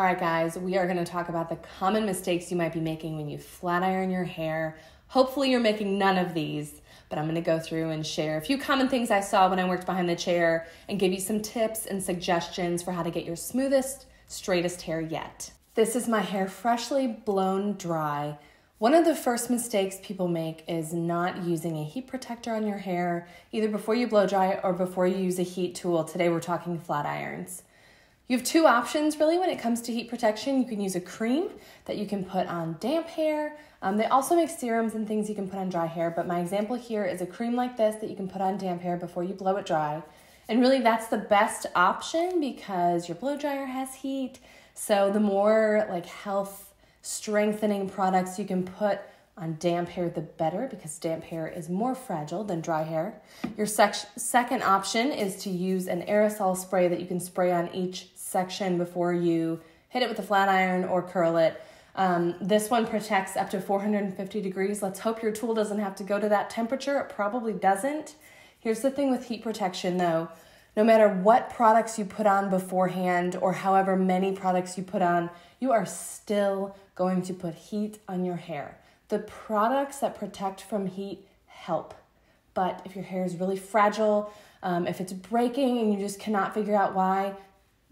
All right, guys, we are going to talk about the common mistakes you might be making when you flat iron your hair. Hopefully, you're making none of these, but I'm going to go through and share a few common things I saw when I worked behind the chair and give you some tips and suggestions for how to get your smoothest, straightest hair yet. This is my hair freshly blown dry. One of the first mistakes people make is not using a heat protector on your hair, either before you blow dry or before you use a heat tool. Today we're talking flat irons. You have two options really when it comes to heat protection. You can use a cream that you can put on damp hair. Um, they also make serums and things you can put on dry hair, but my example here is a cream like this that you can put on damp hair before you blow it dry. And really, that's the best option because your blow dryer has heat. So, the more like health strengthening products you can put on damp hair, the better because damp hair is more fragile than dry hair. Your sec- second option is to use an aerosol spray that you can spray on each section before you hit it with a flat iron or curl it. Um, this one protects up to 450 degrees. Let's hope your tool doesn't have to go to that temperature. It probably doesn't. Here's the thing with heat protection though no matter what products you put on beforehand or however many products you put on, you are still going to put heat on your hair. The products that protect from heat help. But if your hair is really fragile, um, if it's breaking and you just cannot figure out why,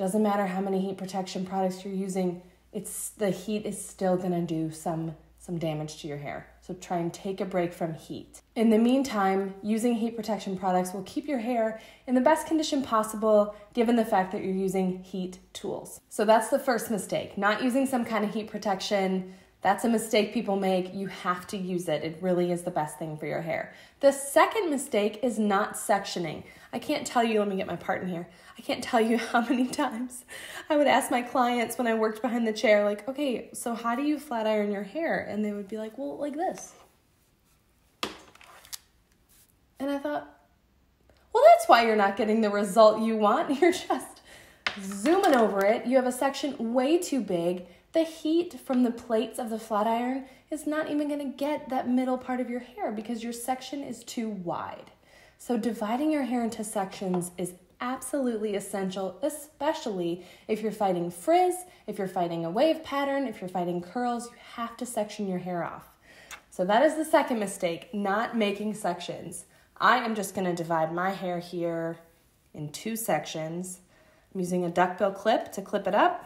doesn't matter how many heat protection products you're using, it's the heat is still going to do some some damage to your hair. So try and take a break from heat. In the meantime, using heat protection products will keep your hair in the best condition possible given the fact that you're using heat tools. So that's the first mistake, not using some kind of heat protection that's a mistake people make. You have to use it. It really is the best thing for your hair. The second mistake is not sectioning. I can't tell you, let me get my part in here. I can't tell you how many times I would ask my clients when I worked behind the chair, like, okay, so how do you flat iron your hair? And they would be like, well, like this. And I thought, well, that's why you're not getting the result you want. You're just zooming over it. You have a section way too big the heat from the plates of the flat iron is not even going to get that middle part of your hair because your section is too wide. So, dividing your hair into sections is absolutely essential, especially if you're fighting frizz, if you're fighting a wave pattern, if you're fighting curls, you have to section your hair off. So, that is the second mistake, not making sections. I am just going to divide my hair here in two sections. I'm using a duckbill clip to clip it up.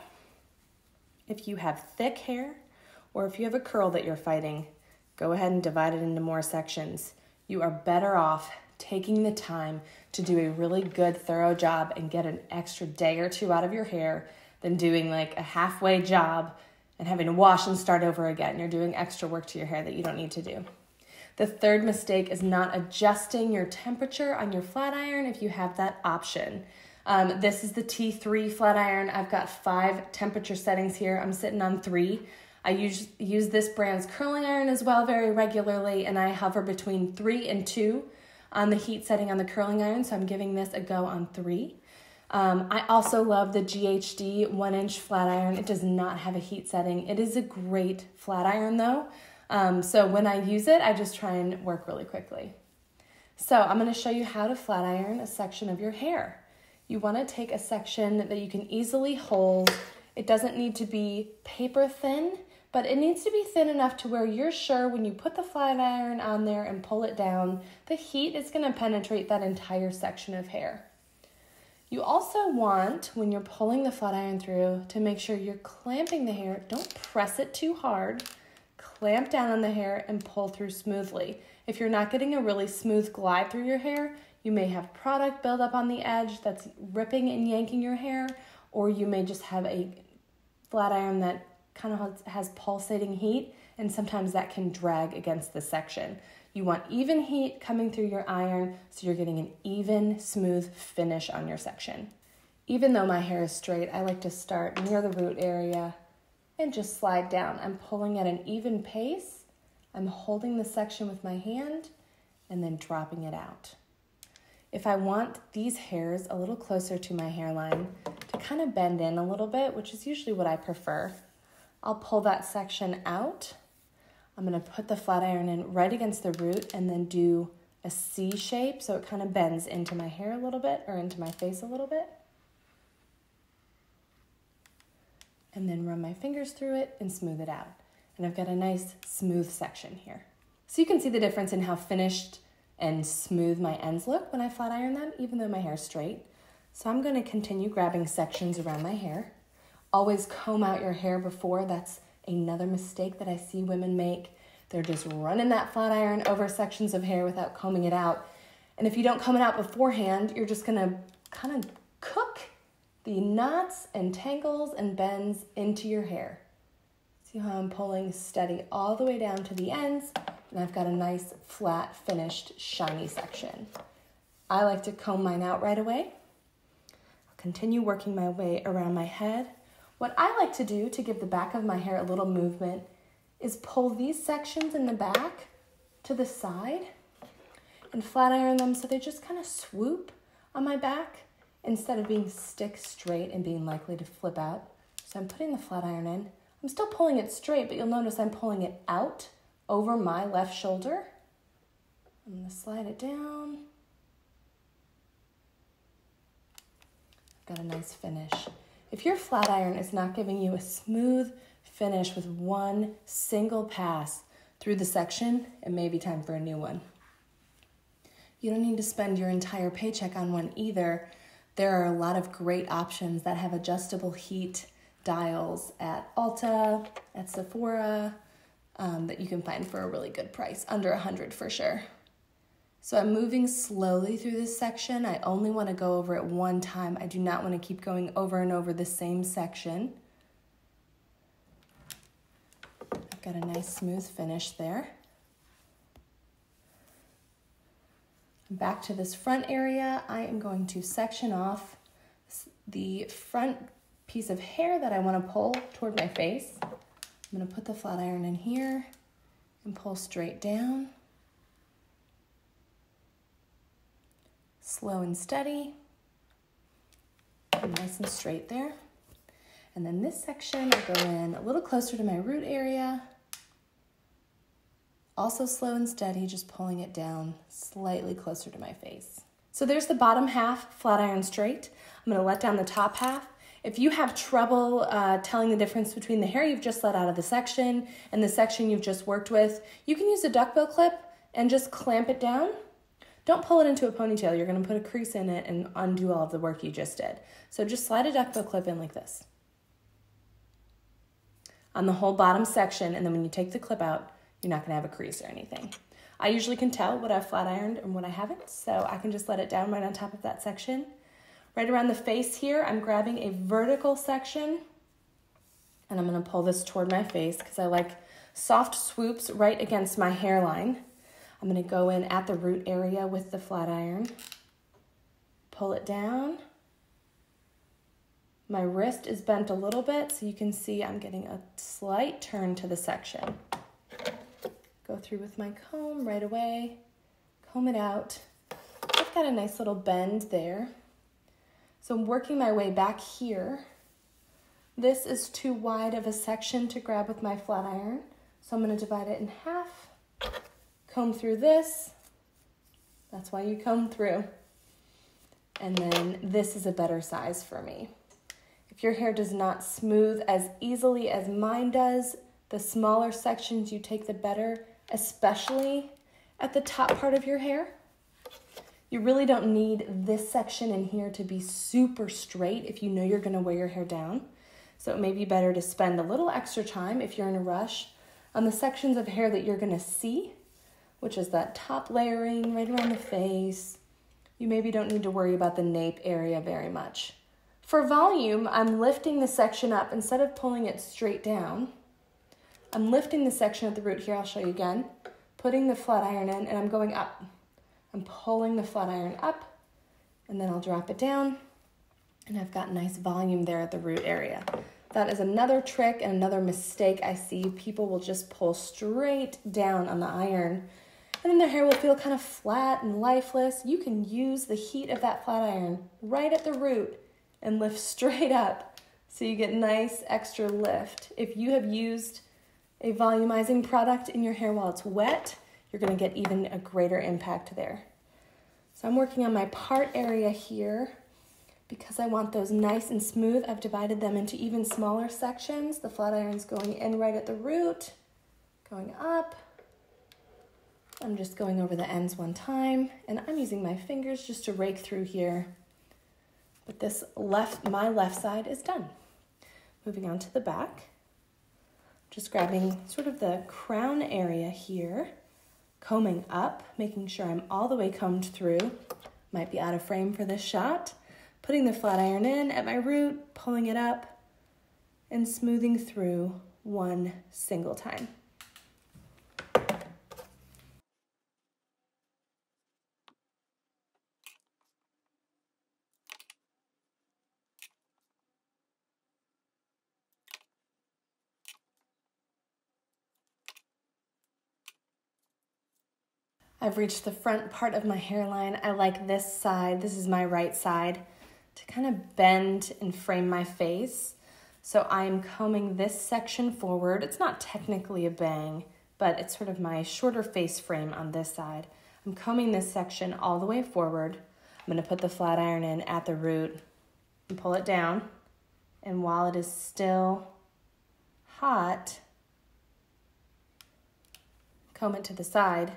If you have thick hair or if you have a curl that you're fighting, go ahead and divide it into more sections. You are better off taking the time to do a really good, thorough job and get an extra day or two out of your hair than doing like a halfway job and having to wash and start over again. You're doing extra work to your hair that you don't need to do. The third mistake is not adjusting your temperature on your flat iron if you have that option. Um, this is the T3 flat iron. I've got five temperature settings here. I'm sitting on three. I use, use this brand's curling iron as well very regularly, and I hover between three and two on the heat setting on the curling iron, so I'm giving this a go on three. Um, I also love the GHD one inch flat iron. It does not have a heat setting. It is a great flat iron though. Um, so when I use it, I just try and work really quickly. So I'm going to show you how to flat iron a section of your hair you want to take a section that you can easily hold. It doesn't need to be paper thin, but it needs to be thin enough to where you're sure when you put the flat iron on there and pull it down, the heat is going to penetrate that entire section of hair. You also want, when you're pulling the flat iron through, to make sure you're clamping the hair. Don't press it too hard. Clamp down on the hair and pull through smoothly. If you're not getting a really smooth glide through your hair, you may have product buildup on the edge that's ripping and yanking your hair, or you may just have a flat iron that kind of has pulsating heat, and sometimes that can drag against the section. You want even heat coming through your iron so you're getting an even, smooth finish on your section. Even though my hair is straight, I like to start near the root area and just slide down. I'm pulling at an even pace. I'm holding the section with my hand and then dropping it out. If I want these hairs a little closer to my hairline to kind of bend in a little bit, which is usually what I prefer, I'll pull that section out. I'm gonna put the flat iron in right against the root and then do a C shape so it kind of bends into my hair a little bit or into my face a little bit. and then run my fingers through it and smooth it out. And I've got a nice smooth section here. So you can see the difference in how finished and smooth my ends look when I flat iron them, even though my hair is straight. So I'm gonna continue grabbing sections around my hair. Always comb out your hair before. That's another mistake that I see women make. They're just running that flat iron over sections of hair without combing it out. And if you don't comb it out beforehand, you're just gonna kind of cook the knots and tangles and bends into your hair. See how I'm pulling steady all the way down to the ends, and I've got a nice, flat, finished, shiny section. I like to comb mine out right away. I'll continue working my way around my head. What I like to do to give the back of my hair a little movement is pull these sections in the back to the side and flat iron them so they just kind of swoop on my back instead of being stick straight and being likely to flip out. So I'm putting the flat iron in. I'm still pulling it straight, but you'll notice I'm pulling it out over my left shoulder. I'm gonna slide it down. Got a nice finish. If your flat iron is not giving you a smooth finish with one single pass through the section, it may be time for a new one. You don't need to spend your entire paycheck on one either. There are a lot of great options that have adjustable heat dials at Ulta, at Sephora, um, that you can find for a really good price, under a hundred for sure. So I'm moving slowly through this section. I only want to go over it one time. I do not want to keep going over and over the same section. I've got a nice smooth finish there. Back to this front area, I am going to section off the front piece of hair that I want to pull toward my face. I'm going to put the flat iron in here and pull straight down. Slow and steady. nice and straight there. And then this section, I go in a little closer to my root area. Also slow and steady, just pulling it down slightly closer to my face. So there's the bottom half, flat iron straight. I'm gonna let down the top half. If you have trouble uh, telling the difference between the hair you've just let out of the section and the section you've just worked with, you can use a duckbill clip and just clamp it down. Don't pull it into a ponytail. You're gonna put a crease in it and undo all of the work you just did. So just slide a duckbill clip in like this on the whole bottom section, and then when you take the clip out, you're not gonna have a crease or anything. I usually can tell what I've flat ironed and what I haven't, so I can just let it down right on top of that section. Right around the face here, I'm grabbing a vertical section and I'm gonna pull this toward my face because I like soft swoops right against my hairline. I'm gonna go in at the root area with the flat iron, pull it down. My wrist is bent a little bit so you can see I'm getting a slight turn to the section. Go through with my comb right away, comb it out. I've got a nice little bend there. So I'm working my way back here. This is too wide of a section to grab with my flat iron. So I'm gonna divide it in half, comb through this. That's why you comb through. And then this is a better size for me. If your hair does not smooth as easily as mine does, the smaller sections you take, the better especially at the top part of your hair. You really don't need this section in here to be super straight if you know you're gonna wear your hair down. So it may be better to spend a little extra time if you're in a rush on the sections of hair that you're gonna see, which is that top layering right around the face. You maybe don't need to worry about the nape area very much. For volume, I'm lifting the section up instead of pulling it straight down. I'm lifting the section at the root here, I'll show you again, putting the flat iron in, and I'm going up. I'm pulling the flat iron up, and then I'll drop it down, and I've got nice volume there at the root area. That is another trick and another mistake I see. People will just pull straight down on the iron, and then their hair will feel kind of flat and lifeless. You can use the heat of that flat iron right at the root and lift straight up so you get nice extra lift. If you have used a volumizing product in your hair while it's wet, you're gonna get even a greater impact there. So I'm working on my part area here. Because I want those nice and smooth, I've divided them into even smaller sections. The flat iron's going in right at the root, going up. I'm just going over the ends one time, and I'm using my fingers just to rake through here. But this left, my left side is done. Moving on to the back. Just grabbing sort of the crown area here, combing up, making sure I'm all the way combed through. Might be out of frame for this shot. Putting the flat iron in at my root, pulling it up, and smoothing through one single time. I've reached the front part of my hairline. I like this side, this is my right side, to kind of bend and frame my face. So I'm combing this section forward. It's not technically a bang, but it's sort of my shorter face frame on this side. I'm combing this section all the way forward. I'm gonna put the flat iron in at the root and pull it down. And while it is still hot, comb it to the side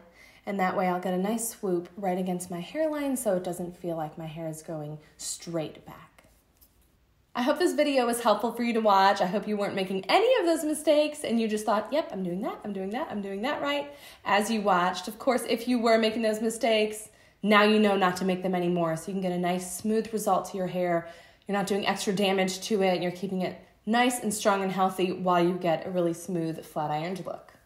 and that way I'll get a nice swoop right against my hairline so it doesn't feel like my hair is going straight back. I hope this video was helpful for you to watch. I hope you weren't making any of those mistakes and you just thought, yep, I'm doing that, I'm doing that, I'm doing that right as you watched. Of course, if you were making those mistakes, now you know not to make them anymore so you can get a nice smooth result to your hair. You're not doing extra damage to it, you're keeping it nice and strong and healthy while you get a really smooth flat ironed look.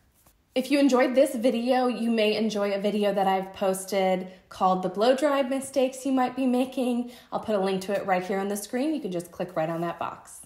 If you enjoyed this video, you may enjoy a video that I've posted called the blow dry mistakes you might be making. I'll put a link to it right here on the screen. You can just click right on that box.